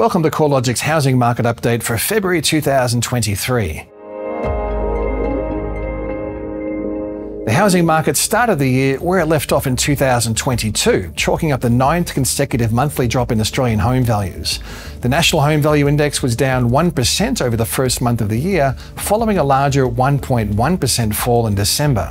Welcome to CoreLogic's housing market update for February 2023. The housing market started the year where it left off in 2022, chalking up the ninth consecutive monthly drop in Australian home values. The National Home Value Index was down 1% over the first month of the year, following a larger 1.1% fall in December.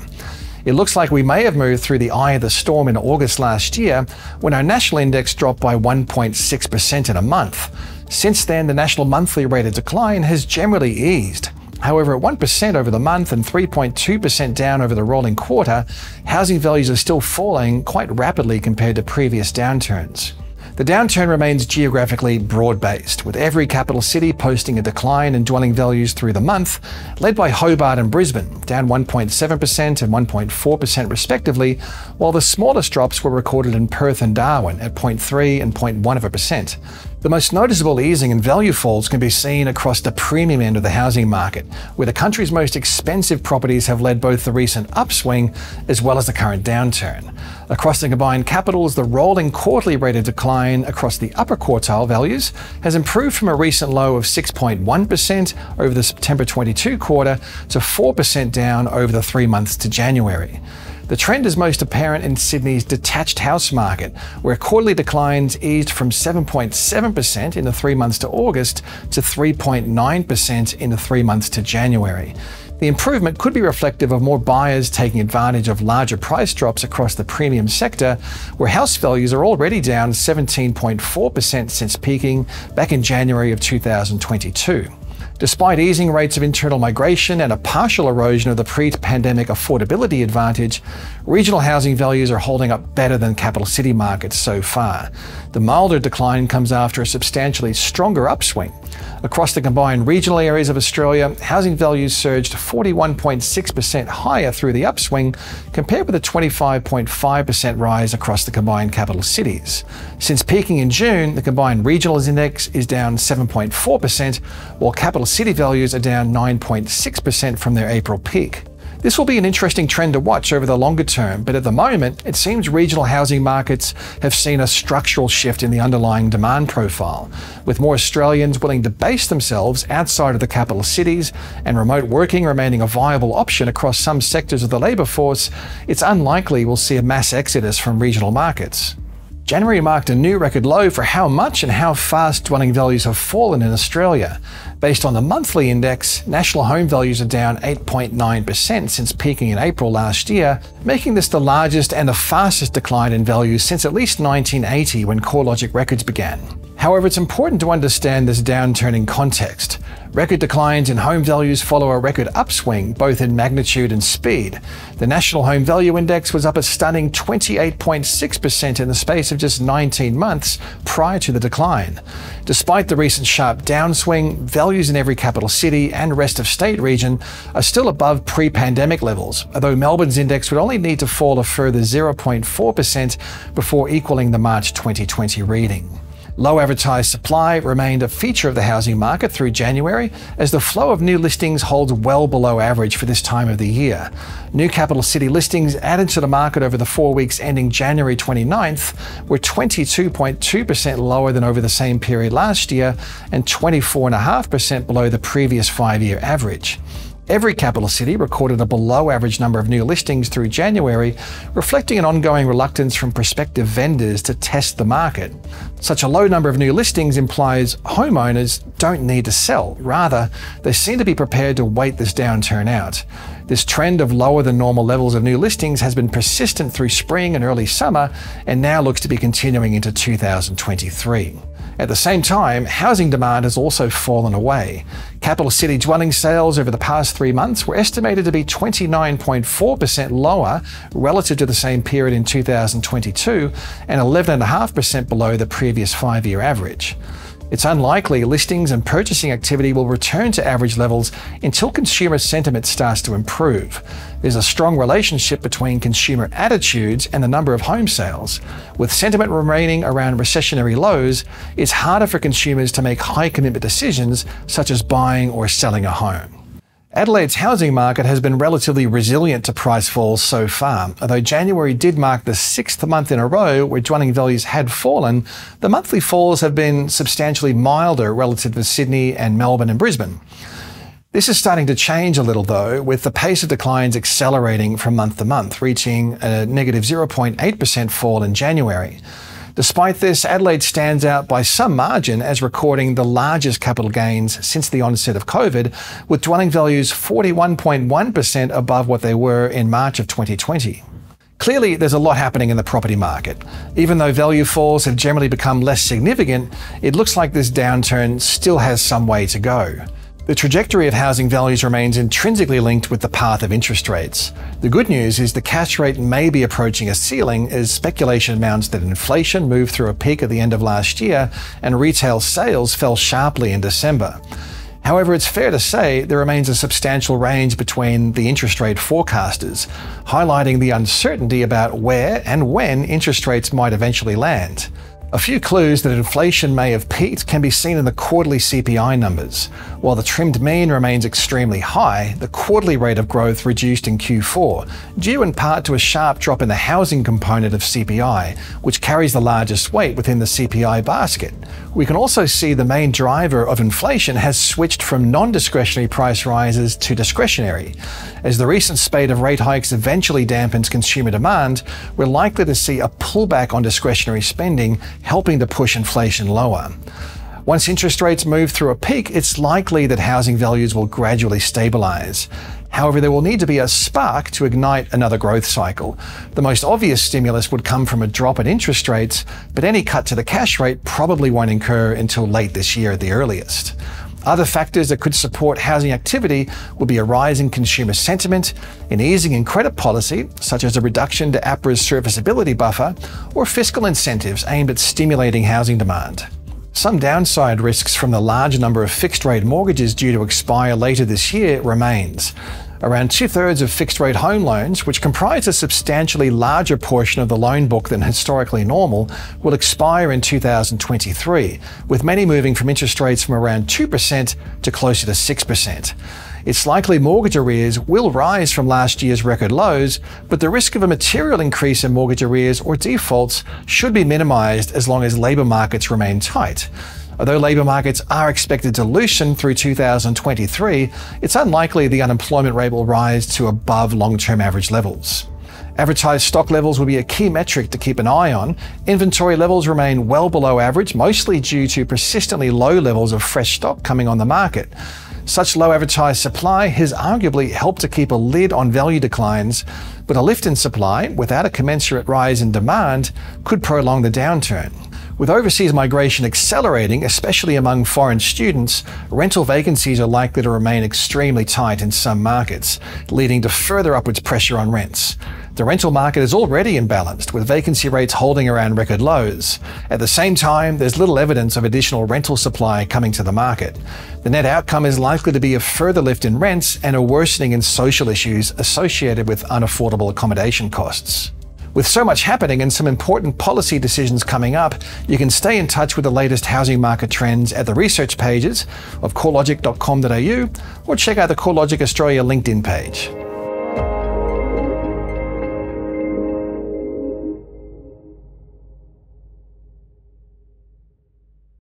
It looks like we may have moved through the eye of the storm in August last year when our national index dropped by 1.6% in a month. Since then, the national monthly rate of decline has generally eased. However, at 1% over the month and 3.2% down over the rolling quarter, housing values are still falling quite rapidly compared to previous downturns. The downturn remains geographically broad based, with every capital city posting a decline in dwelling values through the month, led by Hobart and Brisbane, down 1.7% and 1.4% respectively, while the smallest drops were recorded in Perth and Darwin at 0.3 and 0.1%. The most noticeable easing in value falls can be seen across the premium end of the housing market, where the country's most expensive properties have led both the recent upswing as well as the current downturn. Across the combined capitals, the rolling quarterly rate of decline across the upper quartile values has improved from a recent low of 6.1% over the September 22 quarter to 4% down over the three months to January. The trend is most apparent in Sydney's detached house market, where quarterly declines eased from 7.7% in the three months to August to 3.9% in the three months to January. The improvement could be reflective of more buyers taking advantage of larger price drops across the premium sector, where house values are already down 17.4% since peaking back in January of 2022. Despite easing rates of internal migration and a partial erosion of the pre-pandemic affordability advantage, regional housing values are holding up better than capital city markets so far. The milder decline comes after a substantially stronger upswing. Across the combined regional areas of Australia, housing values surged 41.6% higher through the upswing compared with a 25.5% rise across the combined capital cities. Since peaking in June, the combined regional index is down 7.4%, while capital city values are down 9.6% from their April peak. This will be an interesting trend to watch over the longer term, but at the moment, it seems regional housing markets have seen a structural shift in the underlying demand profile, with more Australians willing to base themselves outside of the capital cities and remote working remaining a viable option across some sectors of the labour force, it's unlikely we'll see a mass exodus from regional markets. January marked a new record low for how much and how fast dwelling values have fallen in Australia. Based on the monthly index, national home values are down 8.9% since peaking in April last year, making this the largest and the fastest decline in values since at least 1980 when CoreLogic records began. However, it's important to understand this downturn in context. Record declines in home values follow a record upswing, both in magnitude and speed. The National Home Value Index was up a stunning 28.6% in the space of just 19 months prior to the decline. Despite the recent sharp downswing, values in every capital city and rest of state region are still above pre pandemic levels, although Melbourne's index would only need to fall a further 0.4% before equaling the March 2020 reading. Low advertised supply remained a feature of the housing market through January, as the flow of new listings holds well below average for this time of the year. New capital city listings added to the market over the four weeks ending January 29th were 22.2% lower than over the same period last year and 24.5% below the previous five year average. Every capital city recorded a below average number of new listings through January, reflecting an ongoing reluctance from prospective vendors to test the market. Such a low number of new listings implies homeowners don't need to sell. Rather, they seem to be prepared to wait this downturn out. This trend of lower than normal levels of new listings has been persistent through spring and early summer and now looks to be continuing into 2023. At the same time, housing demand has also fallen away. Capital city dwelling sales over the past three months were estimated to be 29.4% lower relative to the same period in 2022 and 11.5% below the previous five year average. It's unlikely listings and purchasing activity will return to average levels until consumer sentiment starts to improve. There's a strong relationship between consumer attitudes and the number of home sales. With sentiment remaining around recessionary lows, it's harder for consumers to make high commitment decisions such as buying or selling a home. Adelaide's housing market has been relatively resilient to price falls so far. Although January did mark the sixth month in a row where dwelling values had fallen, the monthly falls have been substantially milder relative to Sydney and Melbourne and Brisbane. This is starting to change a little though, with the pace of declines accelerating from month to month, reaching a negative 0.8% fall in January. Despite this, Adelaide stands out by some margin as recording the largest capital gains since the onset of COVID, with dwelling values 41.1% above what they were in March of 2020. Clearly, there's a lot happening in the property market. Even though value falls have generally become less significant, it looks like this downturn still has some way to go. The trajectory of housing values remains intrinsically linked with the path of interest rates. The good news is the cash rate may be approaching a ceiling as speculation mounts that inflation moved through a peak at the end of last year and retail sales fell sharply in December. However, it's fair to say there remains a substantial range between the interest rate forecasters, highlighting the uncertainty about where and when interest rates might eventually land. A few clues that inflation may have peaked can be seen in the quarterly CPI numbers. While the trimmed mean remains extremely high, the quarterly rate of growth reduced in Q4, due in part to a sharp drop in the housing component of CPI, which carries the largest weight within the CPI basket. We can also see the main driver of inflation has switched from non-discretionary price rises to discretionary. As the recent spate of rate hikes eventually dampens consumer demand, we're likely to see a pullback on discretionary spending helping to push inflation lower. Once interest rates move through a peak, it's likely that housing values will gradually stabilise. However, there will need to be a spark to ignite another growth cycle. The most obvious stimulus would come from a drop in interest rates, but any cut to the cash rate probably won't occur until late this year at the earliest. Other factors that could support housing activity would be a rise in consumer sentiment, an easing in credit policy, such as a reduction to APRA's serviceability buffer, or fiscal incentives aimed at stimulating housing demand. Some downside risks from the large number of fixed rate mortgages due to expire later this year remains. Around two thirds of fixed rate home loans, which comprise a substantially larger portion of the loan book than historically normal, will expire in 2023, with many moving from interest rates from around 2% to closer to 6%. It's likely mortgage arrears will rise from last year's record lows, but the risk of a material increase in mortgage arrears or defaults should be minimised as long as labour markets remain tight. Although labour markets are expected to loosen through 2023, it's unlikely the unemployment rate will rise to above long term average levels. Advertised stock levels will be a key metric to keep an eye on. Inventory levels remain well below average, mostly due to persistently low levels of fresh stock coming on the market. Such low advertised supply has arguably helped to keep a lid on value declines, but a lift in supply without a commensurate rise in demand could prolong the downturn. With overseas migration accelerating, especially among foreign students, rental vacancies are likely to remain extremely tight in some markets, leading to further upwards pressure on rents. The rental market is already imbalanced, with vacancy rates holding around record lows. At the same time, there's little evidence of additional rental supply coming to the market. The net outcome is likely to be a further lift in rents and a worsening in social issues associated with unaffordable accommodation costs. With so much happening and some important policy decisions coming up, you can stay in touch with the latest housing market trends at the research pages of corelogic.com.au or check out the CoreLogic Australia LinkedIn page.